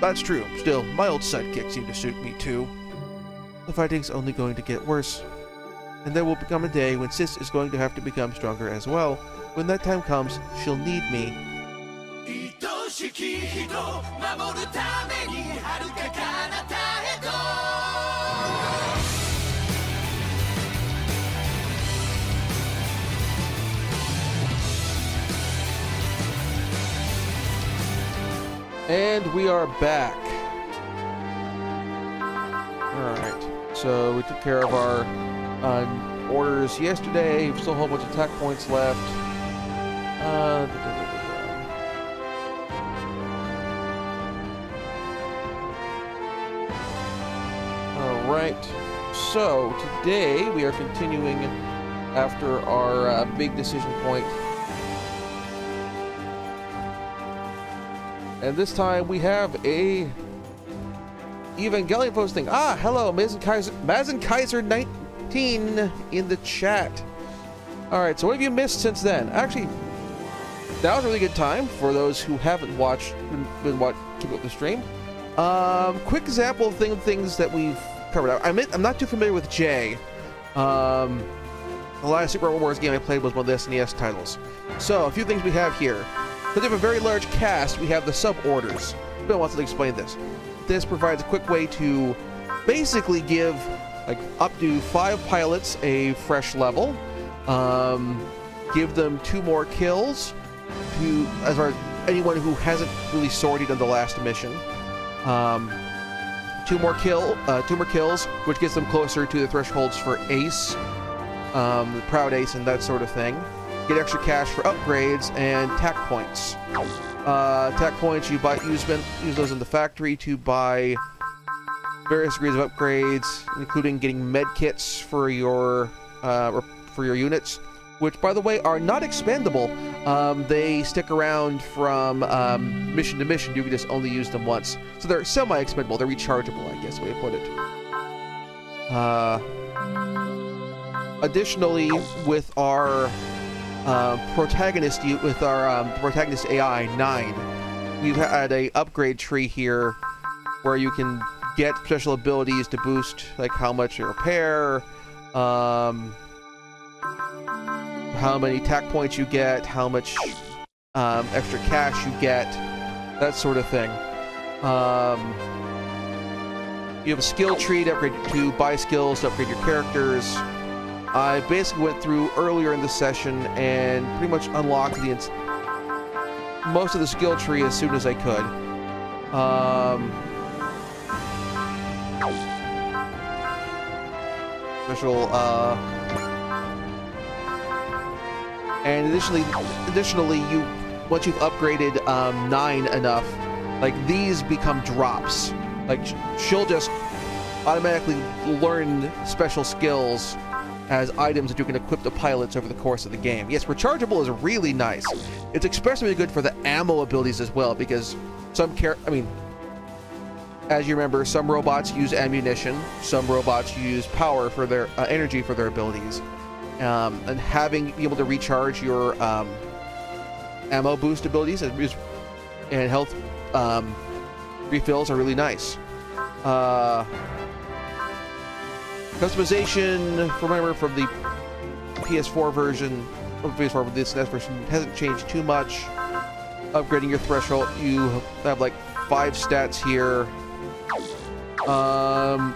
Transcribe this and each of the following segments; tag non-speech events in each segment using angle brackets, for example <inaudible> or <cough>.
That's true. Still, my old sidekick seem to suit me too. The fighting's only going to get worse. And there will become a day when Sis is going to have to become stronger as well. When that time comes, she'll need me. And we are back. Alright, so we took care of our uh, orders yesterday. We Still a whole bunch of attack points left. Uh, da, da, da, Alright, so today we are continuing after our uh, big decision point And this time we have a Evangelion posting. Ah, hello, Mazen Kaiser, Mazen Kaiser 19 in the chat. All right, so what have you missed since then? Actually, that was a really good time for those who haven't watched, been, been the stream. Um, quick example of thing, things that we've covered. I'm, I'm not too familiar with Jay. Um, the last Super Wars game I played was one of the SNES titles. So, a few things we have here. Because we have a very large cast, we have the sub-orders. Bill wants to explain this. This provides a quick way to basically give like up to five pilots a fresh level, um, give them two more kills, to as far as anyone who hasn't really sorted on the last mission. Um, two more kill, uh, two more kills, which gets them closer to the thresholds for Ace, um, Proud Ace, and that sort of thing get extra cash for upgrades and tack points. Uh, points, you buy use, use those in the factory to buy various degrees of upgrades, including getting med kits for your uh, for your units, which, by the way, are not expendable. Um, they stick around from um, mission to mission. You can just only use them once, so they're semi-expendable. They're rechargeable, I guess, way to put it. Uh, additionally, with our uh, protagonist with our um, protagonist AI 9 we've had a upgrade tree here where you can get special abilities to boost like how much you repair um, how many tack points you get how much um, extra cash you get that sort of thing. Um, you have a skill tree to upgrade to buy skills to upgrade your characters I basically went through earlier in the session and pretty much unlocked the most of the skill tree as soon as I could. Um, special, uh, and additionally, additionally, you once you've upgraded um, nine enough, like these become drops. Like she'll just automatically learn special skills as items that you can equip to pilots over the course of the game. Yes, rechargeable is really nice. It's especially good for the ammo abilities as well, because some care, I mean, as you remember, some robots use ammunition, some robots use power for their uh, energy for their abilities. Um, and having be able to recharge your um, ammo boost abilities and, and health um, refills are really nice. Uh, Customization, remember, from the PS4 version, or PS4 with this SNES version, hasn't changed too much. Upgrading your threshold, you have like five stats here. Um,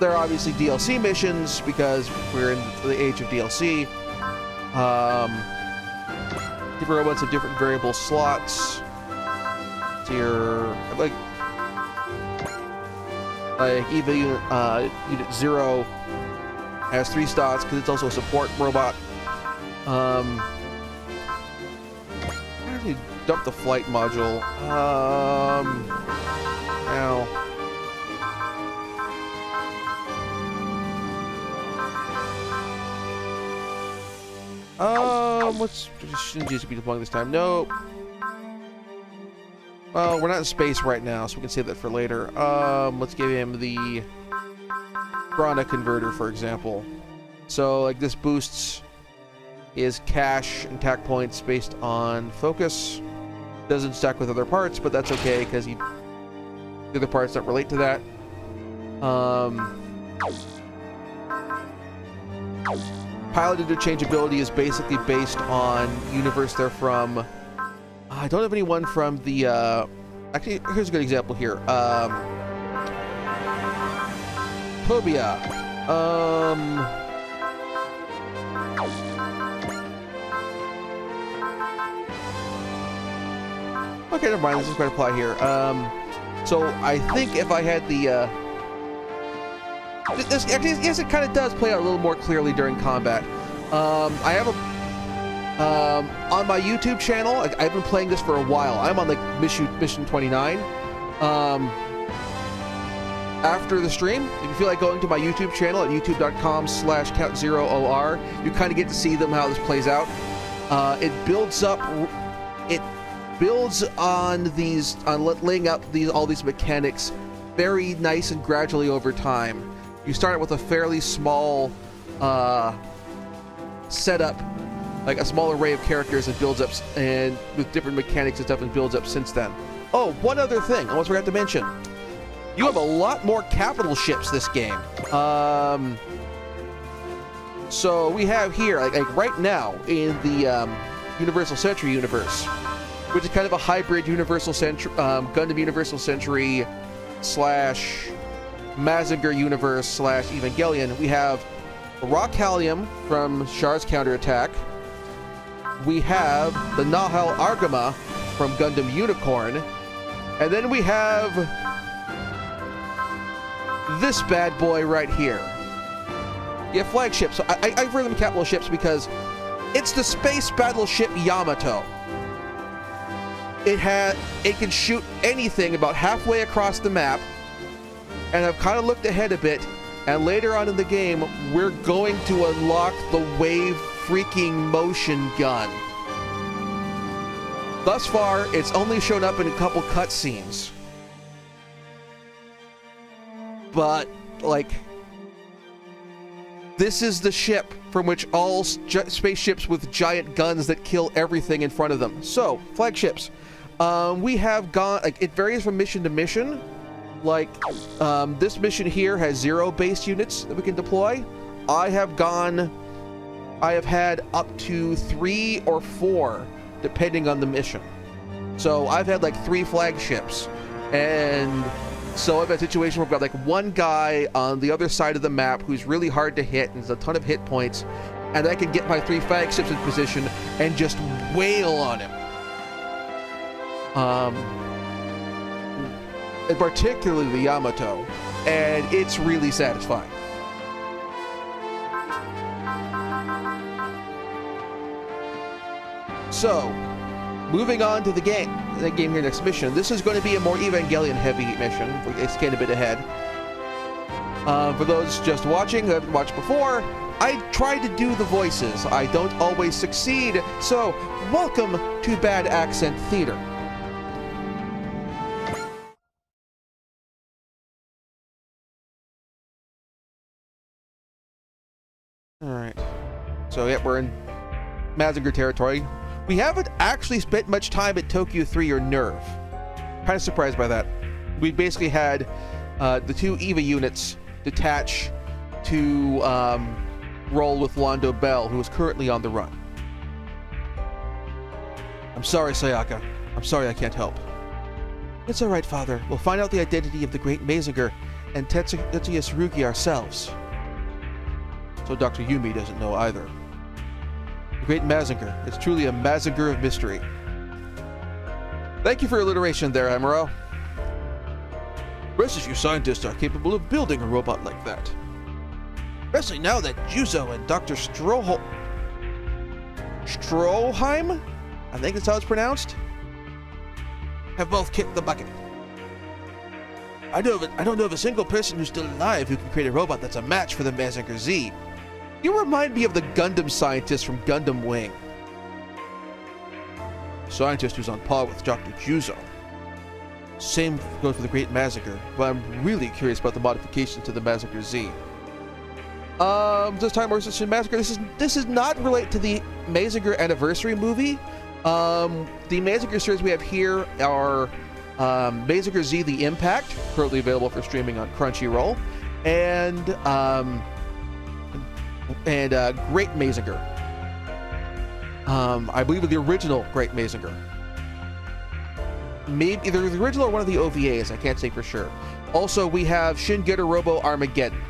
there are obviously DLC missions because we're in the age of DLC. Um, different robots have different variable slots. You're like like EVA uh, Unit Zero has three slots because it's also a support robot. Um, how do you dump the flight module? Um, ow. Um, what's Shinji's be deploying this time? Nope. Well, we're not in space right now, so we can save that for later. Um, let's give him the Prana converter, for example. So, like, this boosts his cash and tack points based on focus. Doesn't stack with other parts, but that's okay, because he The other parts don't relate to that. Um, pilot interchangeability is basically based on universe they're from. I don't have anyone from the. Uh, actually, here's a good example here. Um, Tobia. Um. Okay, never mind. This is going to apply here. Um, so I think if I had the, uh, this actually, yes, it kind of does play out a little more clearly during combat. Um, I have a, um, on my YouTube channel. I, I've been playing this for a while. I'm on like mission mission 29. Um, after the stream, if you feel like going to my YouTube channel at youtube.com slash count0or, you kind of get to see them how this plays out. Uh, it builds up, it builds on these, on laying up these all these mechanics very nice and gradually over time. You start with a fairly small uh, setup, like a small array of characters, and builds up, and with different mechanics and stuff, and builds up since then. Oh, one other thing I almost forgot to mention. You have a lot more capital ships this game. Um, so we have here, like, like right now in the um, Universal Century universe, which is kind of a hybrid Universal Century, um, Gundam Universal Century slash Mazinger universe slash Evangelion. We have Rock Ra Cailum from Char's counterattack. We have the Nahel Argama from Gundam Unicorn. And then we have this bad boy right here. Yeah, flagships. I, I, I refer them capital ships because it's the space battleship Yamato. It had it can shoot anything about halfway across the map, and I've kind of looked ahead a bit. And later on in the game, we're going to unlock the wave freaking motion gun. Thus far, it's only shown up in a couple cutscenes. But, like, this is the ship from which all spaceships with giant guns that kill everything in front of them. So, flagships. Um, we have gone, like, it varies from mission to mission. Like, um, this mission here has zero base units that we can deploy. I have gone, I have had up to three or four, depending on the mission. So I've had like three flagships. And so I've had a situation where I've got like one guy on the other side of the map who's really hard to hit and has a ton of hit points. And I can get my three flagships in position and just wail on him. Um, and particularly the Yamato, and it's really satisfying. So, moving on to the game, the game here next mission. This is going to be a more Evangelion heavy mission. It's getting a bit ahead. Uh, for those just watching who haven't watched before, I try to do the voices. I don't always succeed, so welcome to Bad Accent Theater. Alright. So, yeah, we're in Mazinger territory. We haven't actually spent much time at Tokyo 3 or NERV. Kind of surprised by that. We basically had uh, the two EVA units detach to um, roll with Londo Bell, who is currently on the run. I'm sorry, Sayaka. I'm sorry I can't help. It's all right, Father. We'll find out the identity of the great Mazinger and Tetsuya Tsurugi ourselves. So Dr. Yumi doesn't know either. Great Mazinger. It's truly a Mazinger of mystery. Thank you for your alliteration there, Amuro. Rest of you scientists are capable of building a robot like that. Especially now that Juzo and Dr. Strohol... Stroheim? I think that's how it's pronounced? Have both kicked the bucket. I, know of, I don't know of a single person who's still alive who can create a robot that's a match for the Mazinger Z. You remind me of the Gundam scientist from Gundam Wing. Scientist who's on par with Dr. Juzo. Same goes for the Great Mazinger, but I'm really curious about the modifications to the Mazinger Z. Um, this time versus Mazinger. This is this is not related to the Mazinger anniversary movie. Um, the Mazinger series we have here are um, Mazinger Z The Impact, currently available for streaming on Crunchyroll, and um, and uh, Great Mazinger. Um, I believe the original Great Mazinger. Maybe either the original or one of the OVAs. I can't say for sure. Also, we have Shin Robo Armageddon.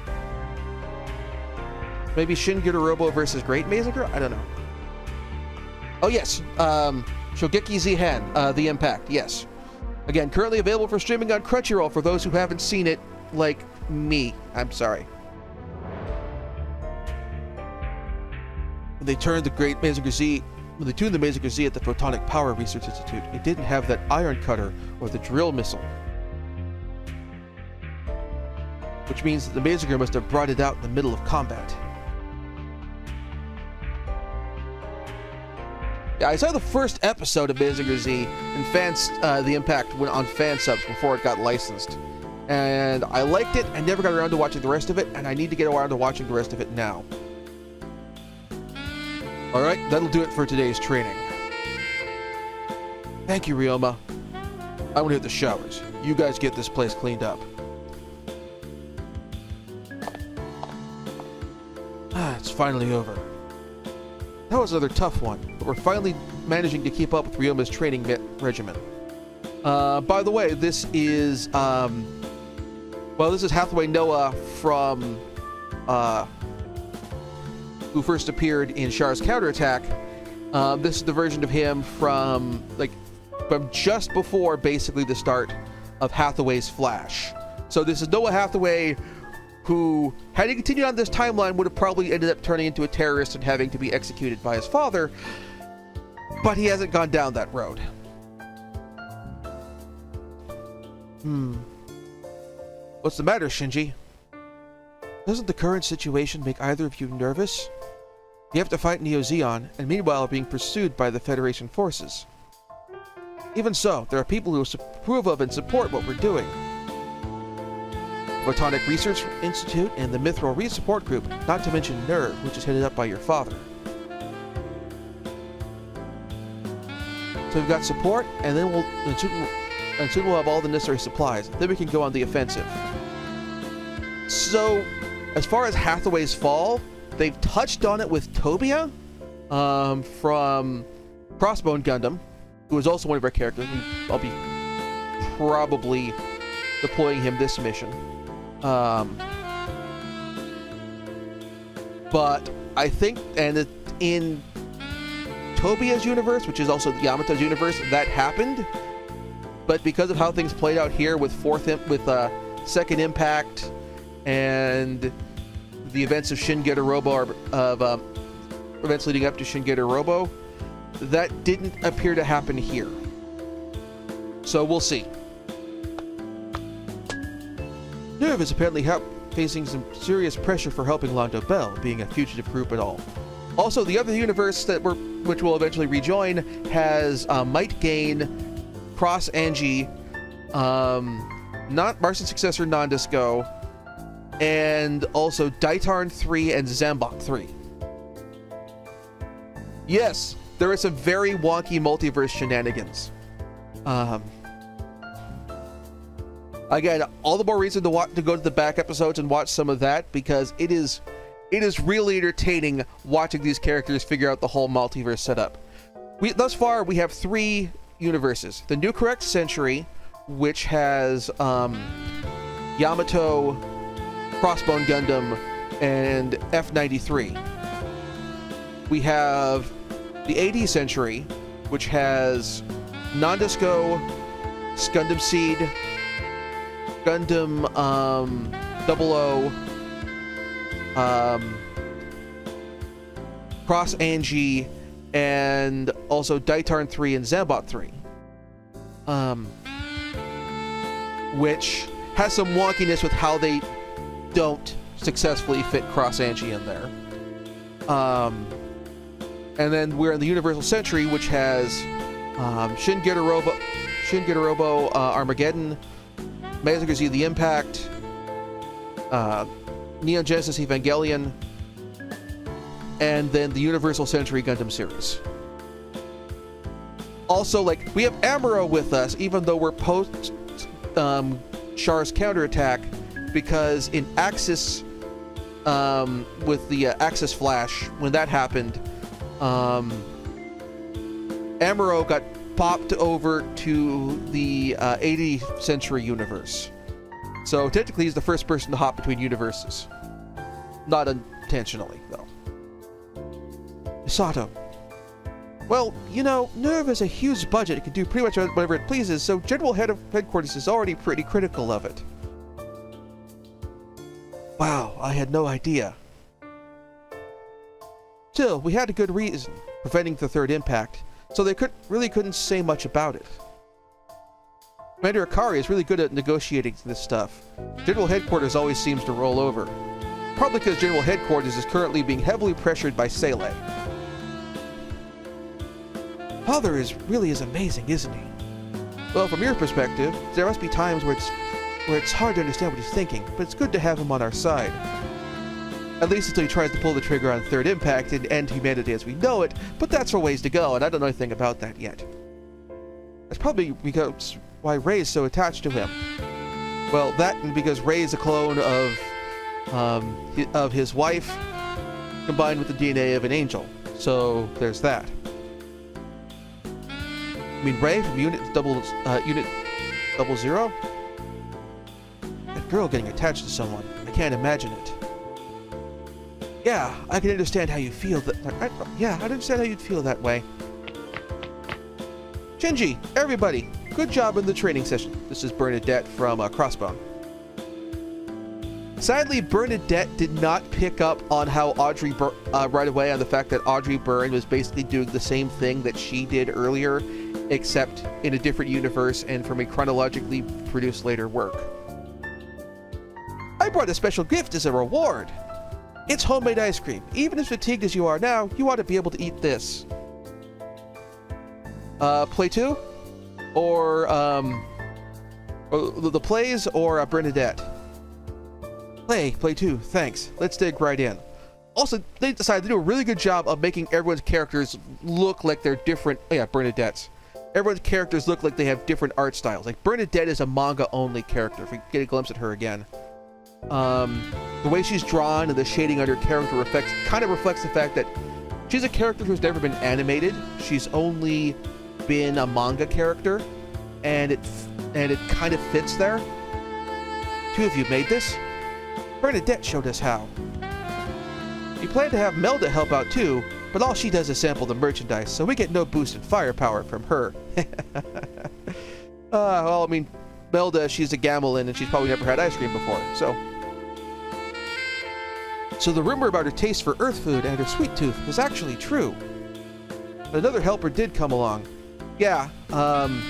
Maybe Shin Robo versus Great Mazinger? I don't know. Oh, yes. Um, Shogeki Zihan, uh, The Impact. Yes. Again, currently available for streaming on Crunchyroll for those who haven't seen it, like me. I'm sorry. They turned the Great Mazinger when they tuned the Mazinger Z at the Photonic Power Research Institute, it didn't have that iron cutter or the drill missile. Which means that the Mazinger must have brought it out in the middle of combat. Yeah, I saw the first episode of Mazinger Z and fans, uh, the Impact went on fan subs before it got licensed. And I liked it. I never got around to watching the rest of it, and I need to get around to watching the rest of it now. Alright, that'll do it for today's training. Thank you, Ryoma. I want to hit the showers. You guys get this place cleaned up. Ah, it's finally over. That was another tough one, but we're finally managing to keep up with Ryoma's training regimen. Uh, by the way, this is, um, well, this is Hathaway Noah from, uh, who first appeared in Char's Counterattack. Um, this is the version of him from, like, from just before basically the start of Hathaway's Flash. So this is Noah Hathaway who, had he continued on this timeline, would have probably ended up turning into a terrorist and having to be executed by his father. But he hasn't gone down that road. Hmm. What's the matter, Shinji? Doesn't the current situation make either of you nervous? You have to fight Neo Zeon, and meanwhile are being pursued by the Federation forces. Even so, there are people who approve of and support what we're doing. Photonic Research Institute, and the Mithril Re Support Group, not to mention NERV, which is headed up by your father. So we've got support, and then we'll and soon, and soon we'll have all the necessary supplies. Then we can go on the offensive. So, as far as Hathaway's fall, they've touched on it with Tobia um, from Crossbone Gundam, who is also one of our characters. I'll be probably deploying him this mission. Um, but I think, and in Tobia's universe, which is also Yamato's universe, that happened. But because of how things played out here with fourth, with uh, second impact, and the events of Shin Getter Robo of um, events leading up to Shin Getter Robo, that didn't appear to happen here. So we'll see. NERV is apparently facing some serious pressure for helping Londo Bell, being a fugitive group at all. Also, the other universe that we're, which will eventually rejoin has uh, Might Gain, Cross Angie, um, not Martian successor Nadesico, and also Daitarn 3 and Zambot 3. Yes, there is some very wonky multiverse shenanigans. Um, Again, all the more reason to watch to go to the back episodes and watch some of that because it is it is really entertaining watching these characters figure out the whole multiverse setup. We thus far we have three universes: the New Correct Century, which has um, Yamato, Crossbone Gundam, and F93. We have the 80 Century, which has Nadesico, Gundam Seed, Gundam um, 00, um, Cross Angie, and also Daitarn 3 and Zambot 3. Um, which has some wonkiness with how they don't successfully fit Cross Angie in there. Um, and then we're in the Universal Century, which has um, Shin Getter Robo, Shin Getter Robo uh, Armageddon, Mazinger Z The Impact, uh, Neon Genesis Evangelion, and then the Universal Century Gundam series. Also, like, we have Amuro with us, even though we're post um, Char's counterattack, because in Axis, um, with the uh, Axis Flash, when that happened, um, Amuro got popped over to the uh, 80th century universe. So technically, he's the first person to hop between universes. Not intentionally, though. Misato. Well, you know, NERV has a huge budget. It can do pretty much whatever it pleases, so General Head of Headquarters is already pretty critical of it. Wow, I had no idea. Still, we had a good reason, preventing the third impact, so they could really couldn't say much about it. Commander Ikari is really good at negotiating this stuff. General Headquarters always seems to roll over. Probably because General Headquarters is currently being heavily pressured by Seele. Father is really is amazing, isn't he? Well, from your perspective, there must be times where it's where it's hard to understand what he's thinking, but it's good to have him on our side. At least until he tries to pull the trigger on Third Impact and end humanity as we know it, but that's for ways to go, and I don't know anything about that yet. That's probably because why Rei is so attached to him. Well, that and because Rei is a clone of um, of his wife combined with the DNA of an angel. So there's that. I mean, Rei from Unit Double uh, Unit Double Zero. Girl getting attached to someone. I can't imagine it. Yeah, I can understand how you feel that. I, yeah, I understand how you'd feel that way. Shinji, everybody, good job in the training session. This is Bernadette from uh, Crossbone. Sadly, Bernadette did not pick up on how Audrey Bur uh, right away on the fact that Audrey Burne was basically doing the same thing that she did earlier, except in a different universe and from a chronologically produced later work. Brought a special gift as a reward. It's homemade ice cream. Even as fatigued as you are now, you ought to be able to eat this. Uh, play two? Or, um, the plays or uh, Bernadette? Play, play two, thanks. Let's dig right in. Also, they decided to do a really good job of making everyone's characters look like they're different. Oh, yeah, Bernadette's. Everyone's characters look like they have different art styles. Like, Bernadette is a manga-only character, if we get a glimpse at her again. Um, the way she's drawn and the shading on her character reflects, kind of reflects the fact that she's a character who's never been animated. She's only been a manga character, and it and it kind of fits there. Two of you made this? Bernadette showed us how. We plan to have Melda help out too, but all she does is sample the merchandise, so we get no boost in firepower from her. <laughs> uh, well, I mean, Melda, she's a Gamilin, and she's probably never had ice cream before, so... So the rumor about her taste for earth food and her sweet tooth is actually true. Another helper did come along. Yeah, um...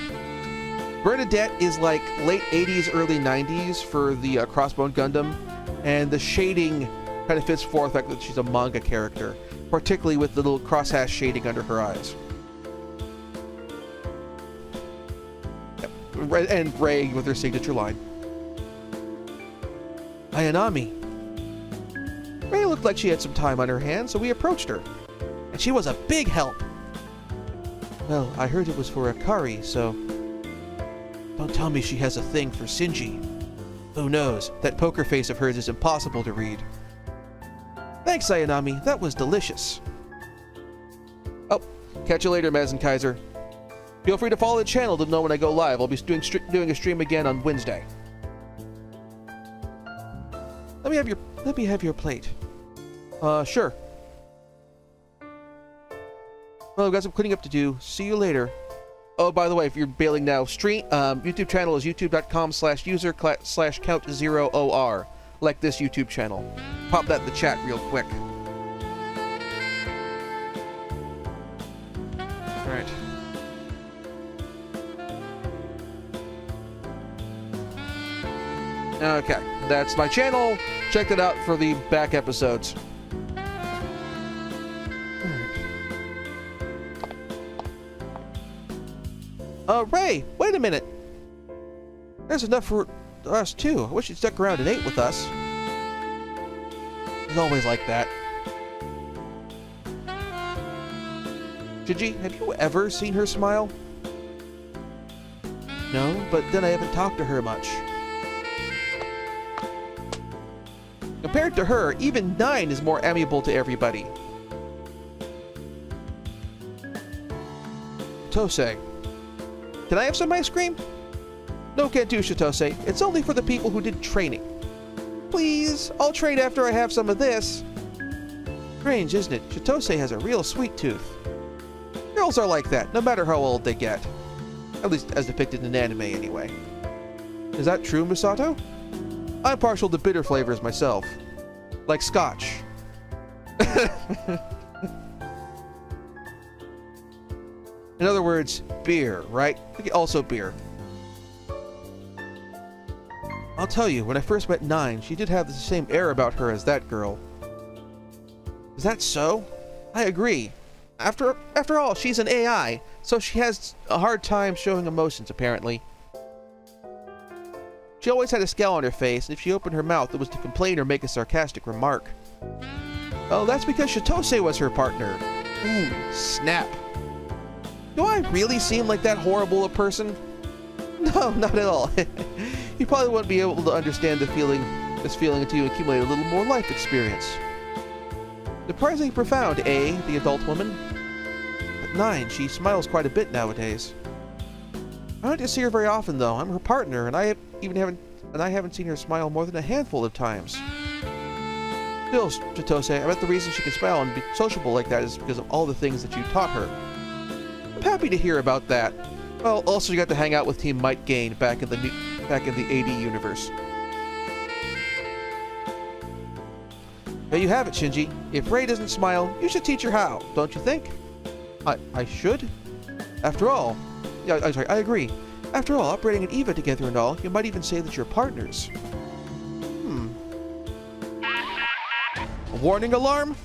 Bernadette is like late 80s, early 90s for the uh, Crossbone Gundam and the shading kind of fits for the fact that she's a manga character, particularly with the little crosshash shading under her eyes. Yep. And Rei with her signature line. Ayanami. Rei looked like she had some time on her hands, so we approached her. And she was a big help. Well, I heard it was for Ikari, so... Don't tell me she has a thing for Shinji. Who knows? That poker face of hers is impossible to read. Thanks, Ayanami. That was delicious. Oh, catch you later, Mazen Kaiser. Feel free to follow the channel to know when I go live. I'll be doing doing a stream again on Wednesday. Let me have your let me have your plate. Uh, sure. Well, I've got some cleaning up to do. See you later. Oh, by the way, if you're bailing now, stream um, YouTube channel is youtube.com slash user slash count zero OR. Like this YouTube channel. Pop that in the chat real quick. Alright. Okay, that's my channel. Check it out for the back episodes. Uh, Rei, wait a minute. There's enough for us, too. I wish you'd stuck around and ate with us. He's always like that. Gigi, have you ever seen her smile? No, but then I haven't talked to her much. Compared to her, even 9 is more amiable to everybody. Chitose. Can I have some ice cream? No, can't do, Chitose. It's only for the people who did training. Please, I'll trade after I have some of this. Strange, isn't it? Chitose has a real sweet tooth. Girls are like that, no matter how old they get. At least as depicted in anime, anyway. Is that true, Misato? I'm partial to bitter flavors myself. Like scotch. <laughs> In other words, beer, right? Also beer. I'll tell you, when I first met Nine, she did have the same air about her as that girl. Is that so? I agree. After after all, she's an AI, so she has a hard time showing emotions, apparently. She always had a scowl on her face, and if she opened her mouth, it was to complain or make a sarcastic remark. Oh, that's because Chitose was her partner. Ooh, snap. Do I really seem like that horrible a person? <laughs> No, not at all. <laughs> you probably wouldn't be able to understand the feeling, this feeling until you accumulate a little more life experience. Surprisingly profound, eh, the adult woman? But nine, she smiles quite a bit nowadays. I don't get to see her very often, though. I'm her partner, and I even haven't and I haven't seen her smile more than a handful of times. Still, Chitose, I bet the reason she can smile and be sociable like that is because of all the things that you taught her. Happy to hear about that. Well, also you got to hang out with Team Might Gain back in the new, back in the AD universe. There you have it, Shinji. If Rei doesn't smile, you should teach her how, don't you think? I I should? After all, yeah, I'm sorry, I agree. After all, operating an EVA together and all, you might even say that you're partners. Hmm. A warning alarm?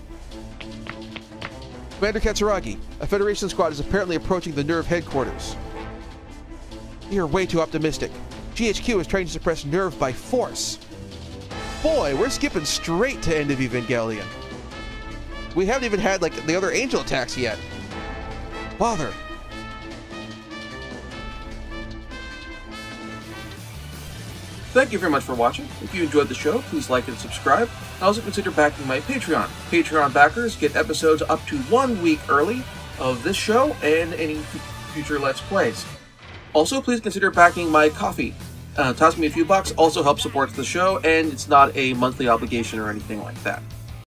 Commander Katsuragi, a Federation squad is apparently approaching the NERV headquarters. You're way too optimistic. GHQ is trying to suppress NERV by force. Boy, we're skipping straight to End of Evangelion. We haven't even had, like, the other angel attacks yet. Bother. Thank you very much for watching. If you enjoyed the show, please like and subscribe. Also consider backing my Patreon. Patreon backers get episodes up to one week early of this show and any future Let's Plays. Also, please consider backing my Ko-fi. Uh, toss me a few bucks also helps support the show, and it's not a monthly obligation or anything like that.